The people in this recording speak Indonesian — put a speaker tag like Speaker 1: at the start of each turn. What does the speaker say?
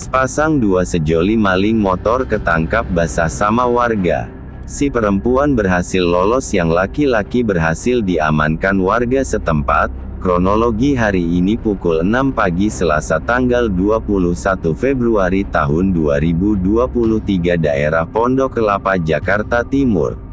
Speaker 1: Sepasang dua sejoli maling motor ketangkap basah sama warga. Si perempuan berhasil lolos yang laki-laki berhasil diamankan warga setempat, kronologi hari ini pukul 6 pagi Selasa tanggal 21 Februari tahun 2023 daerah Pondok Kelapa Jakarta Timur.